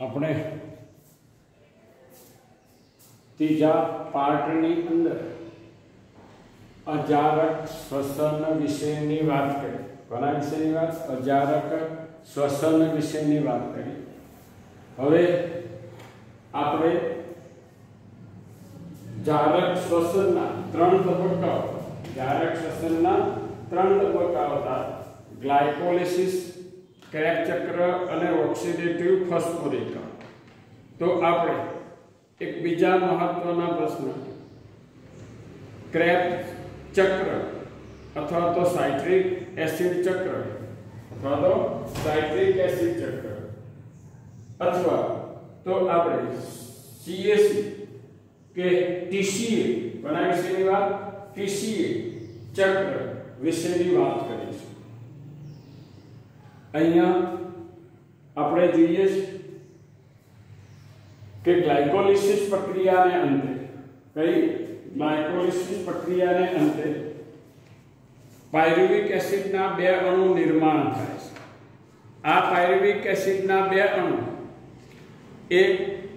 આપણે ત્રીજા પાર્ટની અંદર અજારક શ્વસન વિશેની વાત કરી કોના વિશેની વાત અજારક શ્વસન વિશેની વાત કરી હવે આપણે જારક શ્વસનના ત્રણ તબક્કાઓ જારક શ્વસનના ત્રણ તબક્કાઓ હતા ગ્લાયકોલિસિસ ક્રેબ ચક્ર અને ઓક્સિડેટિવ ફોસ્ફોરિકરણ તો આપણે એક બીજા મહત્વના પ્રશ્ન ક્રેબ ચક્ર અથવા તો સાઇટ્રિક એસિડ ચક્ર અથવા તો સાઇટ્રિક એસિડ ચક્ર અથવા તો આપણે સીએસી કે ટીસીએ કોના વિશેની વાત ટીસીએ ચક્ર વિશેની વાત કરીશું અહીંયા આપણે જોઈએ છે કે ગ્લાયકોલિસિસ પ્રક્રિયાને અંતે કઈ ગ્લાયકોલિસિસ પ્રક્રિયાને અંતે પાયરુવિક એસિડના બે અણુ નિર્માણ થાય છે આ પાયરુવિક એસિડના બે અણુ એ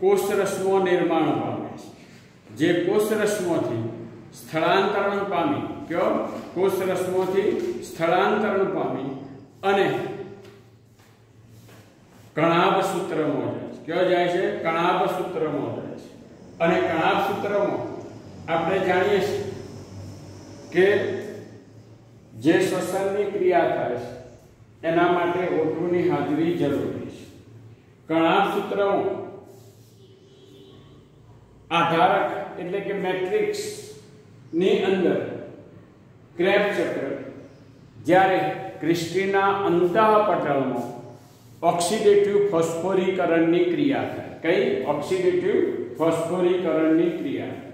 કોષરસમો નિર્માણ પામે છે જે કોષરસમોથી સ્થળાંતરણ પામી કયો કોષરસમોથી સ્થળાંતરણ પામી અને કણાભ સૂત્રમાં જાય છે કયો જાય છે કણાભ સૂત્રમાં જાય છે અને કણાભ સૂત્રમાં આપણે જાણીએ છીએ કે જે શ્વસનની ક્રિયા થાય છે એના માટે ઓટુની હાજરી જરૂરી છે કણાભ સૂત્રમાં આધારક એટલે કે મેટ્રિક્સ ની અંદર ક્રેબ ચક્ર જ્યારે ક્રિસ્ટીના અંતઃપટલમાં ઓક્સિડેટિવ ફોસ્ફોરીકરણની ક્રિયા થાય કઈ ઓક્સિડેટિવ ફોસ્ફોરીકરણની ક્રિયા થાય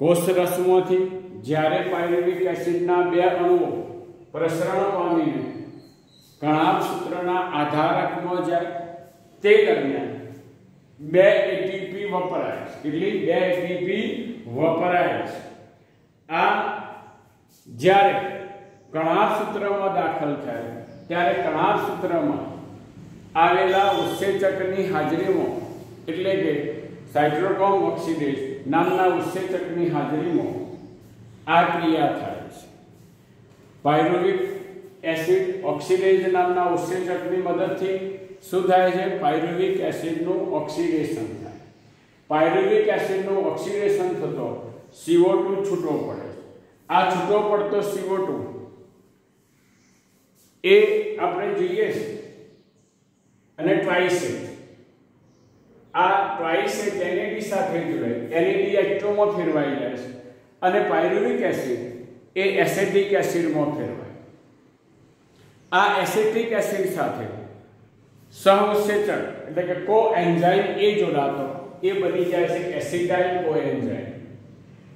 કોષ રસમાંથી જ્યારે પાયરુવિક એસિડના બે અણુઓ પ્રસરણ પામીને કણાભ સૂત્રના આધારકમાં જાય તે દરમિયાન બે એટીપી વપરાય છે કેટલી બે એટીપી વપરાય છે આ જ્યારે કણાભ સૂત્રમાં દાખલ થાય ત્યારે કણાભ સૂત્રમાં આવેલા ઉત્સેચકની હાજરીમાં એટલે કે સાઇટ્રોકોમ ઓક્સિડેઝ નામના ઉત્સેચકની હાજરીમાં આ ક્રિયા થાય છે પાયરુવિક એસિડ ઓક્સિડેઝ નામના ઉત્સેચકની મદદથી શું થાય છે પાયરુવિક એસિડનું ઓક્સિડેશન થાય પાયરુવિક એસિડનું ઓક્સિડેશન થતો CO2 છૂટો પડે આ છૂટો પડતો CO2 એ આપણે જોઈએ અને ટ્રાઇસેટ. આ ટ્રાઇસેટ એનએડી સાથે જોડાય. NADH2 માં ફેરવાઈ જાય છે. અને પાયરુવિક એસિડ એ એસેટિક એસિડમાં ફેરવાય. આ એસેટિક એસિડ સાથે સહઉત્સેચક એટલે કે કો એન્ઝાઇમ એ જોડાતો, એ બની જાય છે એસિટાઇલ કો એન્ઝાઇમ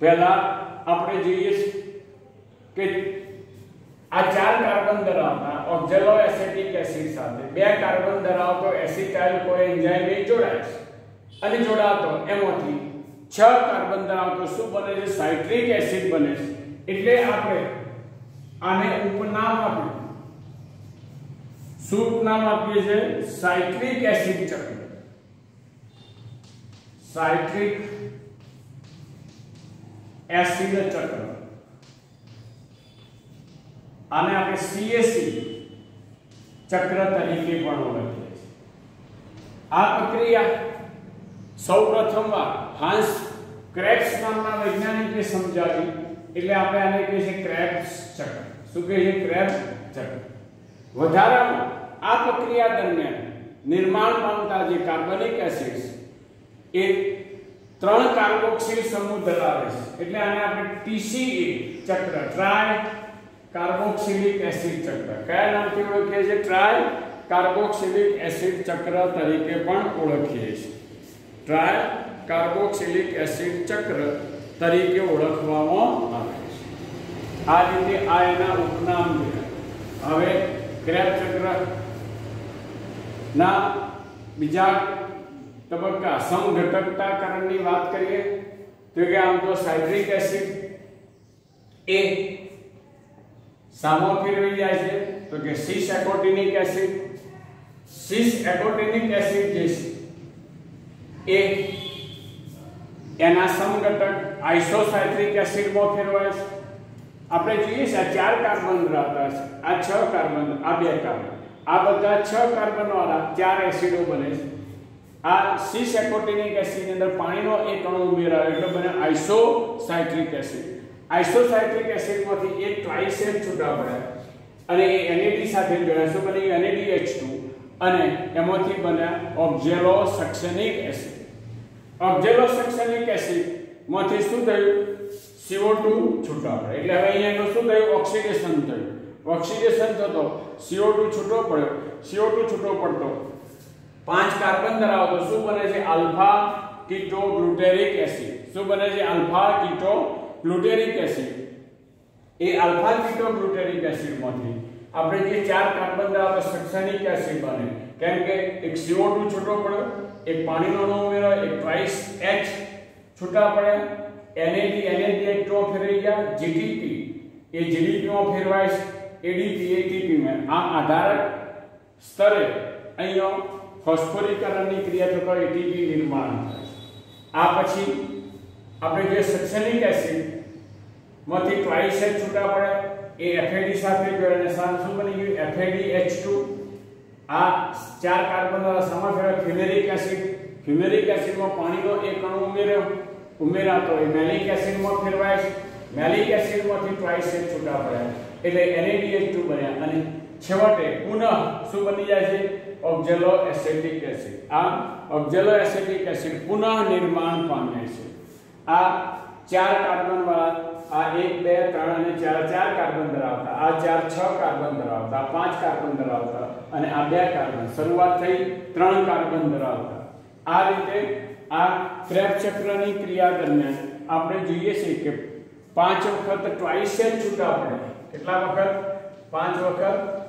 પહેલા આપણે જોઈએ છીએ કે આ ચાર કાર્બન ધરાવતા ઓક્ઝેલો એસિટિક એસિડ સાથે બે કાર્બન ધરાવતો એસિટાઇલ કોએન્ઝાઇમ એ જોડાય છે અને જોડાતો એમાંથી છ કાર્બન ધરાવતો શું બને છે સાઇટ્રિક એસિડ બને છે એટલે આપણે આને ઉપનામ આપ્યું શું ઉપનામ આપીએ છે સાઇટ્રિક એસિડ ચક્ર સાઇટ્રિક એસિડ ચક્ર આને આપણે CAC ચક્ર તરીકે પણ ઓળખીએ છીએ આ પ્રક્રિયા સૌપ્રથમવાર હાન્સ ક્રેબ્સ નામના વૈજ્ઞાનિકે સમજાવી એટલે આપણે આને કહીએ છીએ ક્રેબ્સ ચક્ર શું કહીએ છીએ ક્રેબ્સ ચક્ર વધારામાં આ પ્રક્રિયા દરમિયાન નિર્માણ પામતા જે કાર્બનિક એસિડ્સ એ ત્રણ કાર્બોક્સિલ સમૂહ ધરાવે છે એટલે આને આપણે TCA ચક્ર ટ્રાય કાર્બોક્સિલિક એસિડ ચક્ર કયા નામથી ઓળખીએ છીએ ટ્રાય કાર્બોક્સિલિક એસિડ ચક્ર તરીકે પણ ઓળખીએ છીએ ટ્રાય કાર્બોક્સિલિક એસિડ ચક્ર તરીકે ઓળખવામાં આવે છે આ રીતે આ એના ઉપનામ છે હવે ક્રેબ ચક્ર ના બીજા તબક્કા સમઘટકતાકરણની વાત કરીએ તો કે આમ તો સાઇટ્રિક એસિડ એ સામો ફેરવી જાય છે તો કે સિસ એકોટિનિક એસિડ સિસ એકોટિનિક એસિડ જે છે એ એના સમઘટક આઇસોસાઇટ્રિક એસિડમાં ફેરવાય છે આપણે જોઈએ છે આ ચાર કાર્બન ધરાવતા છે આ છ કાર્બન આ બે કાર્બન આ બધા છ કાર્બન વાળા ચાર એસિડો બને છે આ સીસ એકોટિનિક એસિડની અંદર પાણીનો એક અણુ ઉમેરાયો, એટલે બને આઇસોસાઇટ્રિક એસિડ આઇસોસાઇટ્રિક એસિડમાંથી એક ટ્રાઇસેટ છૂટા પડ્યા અને એ NAD સાથે જોડાય, શું બની? NADH2 અને એમાંથી બન્યા ઓક્ઝેલો સક્સેનિક એસિડ ઓક્ઝેલો સક્સેનિક એસિડ. માંથી શું થયું? CO2 છૂટા પડે. એટલે હવે અહીંયા શું થયું? ઓક્સિડેશન થયું. ઓક્સિડેશન થતો CO2 છૂટો પડ્યો. CO2 છૂટો પડતો. પાંચ કાર્બન ધરાવતો શું બને છે આલ્ફા કીટો ગ્લુટેરિક એસિડ શું બને છે આલ્ફા કીટો ગ્લુટેરિક એસિડ એ આલ્ફા કીટો ગ્લુટેરિક એસિડમાંથી આપણે જે ચાર કાર્બન ધરાવતા સક્સેનિક એસિડ બને કેમ કે એક CO2 છૂટો પડ્યો એક પાણીનો અણુ ઉમેર્યો એક ટ્વાઇસ H છૂટા પડ્યા NAD NADH2 ફેરવી ગયા GTP એ GDP માં ફેરવાય છે ADP ATP માં આ આધારક સ્તરે અહીંયા ફોસ્ફોરીકરણની ક્રિયા થતો ATP નિર્માણ થાય આ પછી આપણે જે સક્સેનિક એસિડ માંથી ટ્વાઇસ એચ છૂટા પડે એ FAD સાથે જોડાઈને સાર શું બની ગયું FADH2 આ ચાર કાર્બન વાળા સામા ફેરવા ફ્યુમેરિક એસિડ ફ્યુમેરિક એસિડમાં પાણીનો એક અણુ ઉમેર્યો ઉમેરાતો એ મેલિક એસિડમાં ફેરવાય છે મેલિક એસિડમાંથી ટ્વાઇસ એચ છૂટા પડ્યા એટલે NADH2 બન્યા અને છેવટે પુનઃ શું બની જાય છે? Oxaloacetic acid. આ ઓક્ઝેલો એસિટિક એસિડ પુનઃ નિર્માણ પામે છે. આ ચાર કાર્બન વાળા, આ 1 2 3 અને ચાર ચાર કાર્બન ધરાવતા, આ ચાર, છ કાર્બન ધરાવતા, પાંચ કાર્બન ધરાવતા અને આ બે કાર્બન. શરૂઆત થઈ ત્રણ કાર્બન ધરાવતા. આ રીતે આ ક્રેપ ચક્રની ક્રિયા દરમિયાન આપણે જોઈએ છીએ કે પાંચ વખત ટ્વાઇસ જ છૂટા પડે. કેટલા વખત? પાંચ વખત.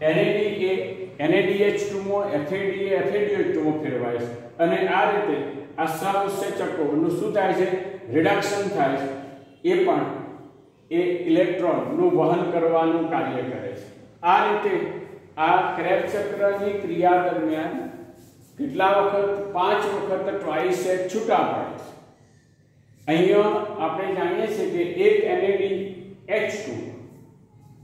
NAD એ NADH2 માં એફએડીએ એ FADH2 માં ફેરવાય છે. અને આ રીતે આ સહઉત્સેચકોનું શું થાય છે? રિડક્શન થાય છે. એ પણ એ ઇલેક્ટ્રોનનું વહન કરવાનું કાર્ય કરે છે. આ રીતે આ ક્રેબ ચક્રની ક્રિયા દરમિયાન કેટલા વખત? પાંચ વખત ટ્વાઇસ એચ છૂટા પડે છે. અહીંયા આપણે જાણીએ છીએ કે એક NADH2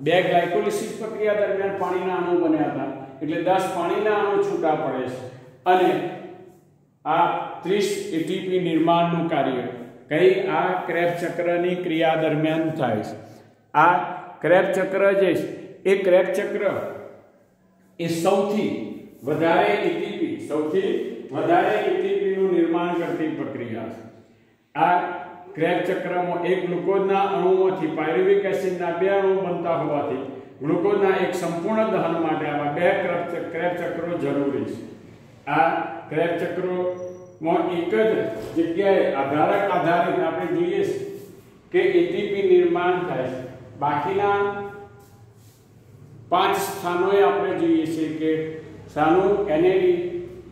બે ગ્લાયકોલિસિસ પ્રક્રિયા દરમિયાન પાણીના અણુ બન્યા હતા એટલે 10 પાણીના અણુ છૂટા પડે છે અને આ 30 એટીપી નિર્માણનું કાર્ય કઈ આ ક્રેબ ચક્રની ક્રિયા દરમિયાન થાય છે આ ક્રેબ ચક્ર જે છે એ ક્રેબ ચક્ર એ સૌથી વધારે એટીપી સૌથી વધારે એટીપી નું નિર્માણ કરતી પ્રક્રિયા છે આ ક્રેબ ચક્રમાં એક ગ્લુકોઝના અણુઓથી પાયરુવિક એસિડના બે અણુ બનતા હોવાથી ગ્લુકોઝના એક સંપૂર્ણ દહન માટે આવા બે ક્રેબ ચક્રો જરૂરી છે. આ ક્રેબ ચક્રો એક જ જગ્યાએ આધારક આધારિત આપણે જોઈએ છે કે એટીપી નિર્માણ થાય છે. બાકીના પાંચ સ્થાનોએ આપણે જોઈએ છીએ કે સાનું એનએડી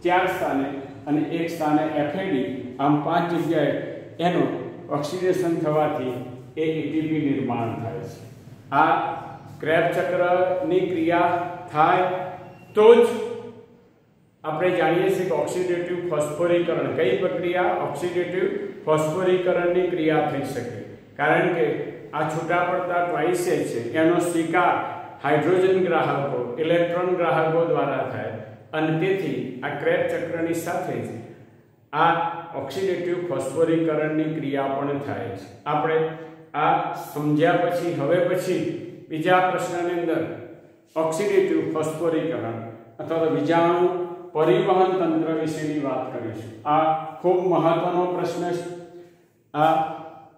ચાર સ્થાને અને એક સ્થાને એફએડી આમ પાંચ જગ્યાએ એનું ઓક્સિડેશન થવાથી એ એટીપી નિર્માણ થાય છે. આ ક્રેબ ચક્રની ક્રિયા થાય તો જ આપણે જાણીએ છીએ કે ઓક્સિડેટિવ ફોસ્ફોરીકરણ કઈ પ્રક્રિયા? ઓક્સિડેટિવ ફોસ્ફોરીકરણની ક્રિયા થઈ શકે. કારણ કે આ છૂટા પડતા ટ્વાઇસે છે. એનો સ્વીકાર હાઇડ્રોજન ગ્રાહકો, ઇલેક્ટ્રોન ગ્રાહકો દ્વારા થાય. અને તેથી આ ક્રેબ ચક્રની સાથે જ આ ઓક્સિડેટિવ ફોસ્ફોરીકરણની ક્રિયા પણ થાય છે આપણે આ સમજ્યા પછી હવે પછી બીજા પ્રશ્નની અંદર ઓક્સિડેટિવ ફોસ્ફોરીકરણ અથવા તો બીજાણુ પરિવહન તંત્ર વિશેની વાત કરીશું આ ખૂબ મહત્વનો પ્રશ્ન છે આ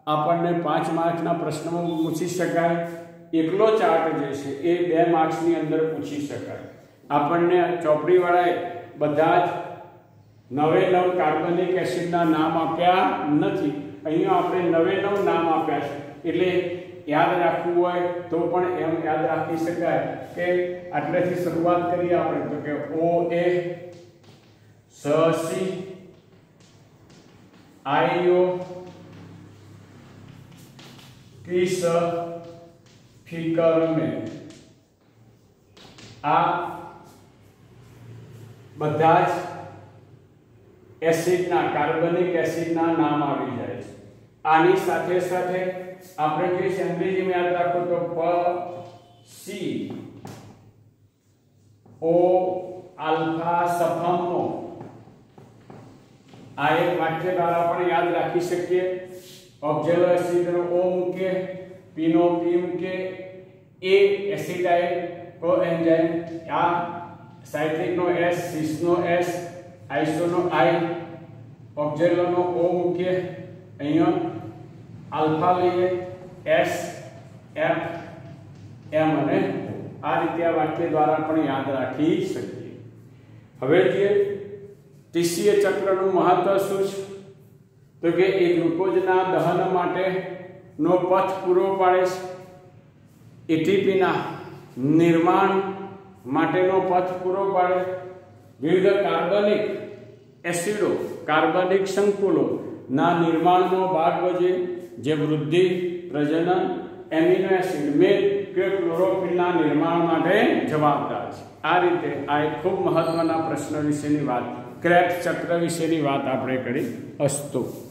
આપણને પાંચ માર્કના પ્રશ્નો પૂછી શકાય એકલો ચાર્ટ જે છે એ બે માર્ક્સની અંદર પૂછી શકાય આપણને ચોપડીવાળાએ બધા જ નવે નવ કાર્બનિક એસિડના નામ આપ્યા નથી અહીંયા આપણે નવે નવ નામ આપ્યા છે એટલે યાદ રાખવું હોય તો પણ એમ યાદ રાખી શકાય કે આટલેથી શરૂઆત કરીએ આપણે તો કે ઓ એ સી આઈઓ કિસ ફિકર મે આ બધા જ એસિડના કાર્બનિક એસિડના નામ આવી જાય છે આની સાથે સાથે આપણે જે છે અંગ્રેજીમાં યાદ રાખો તો પ સી ઓ આલ્ફા સફમનો આ એક વાક્ય દ્વારા પણ યાદ રાખી શકીએ ઓક્ઝેલો એસિડનો ઓ મૂકીએ પીનો પી મૂકીએ એ એસિડાઇલ કોએન્ઝાઇમ આ સાઇટ્રિકનો એસ સિસનો એસ આઇસોનો આઈ ઓક્ઝેલોનો ઓ મૂકીએ અહીંયા આલ્ફા લઈએ એસ એફ એમ અને આ રીતે આ વાક્ય દ્વારા પણ યાદ રાખી શકીએ હવે જે ટીસીએ ચક્રનું મહત્વ શું છે તો કે એ ગ્લુકોઝના દહન માટેનો પથ પૂરો પાડે છે એટીપીના નિર્માણ માટેનો પથ પૂરો પાડે વિવિધ કાર્બનિક એસિડો, કાર્બનિક સંકુલો ના નિર્માણનો ભાગ ભજવે જે વૃદ્ધિ, પ્રજનન, એમિનો એસિડ મેદ કે ક્લોરોફિલના નિર્માણ માટે જવાબદાર છે. આ રીતે આ એક ખૂબ મહત્વના પ્રશ્ન વિશેની વાત ક્રેપ ચક્ર વિશેની વાત આપણે કરી. અસ્તુ.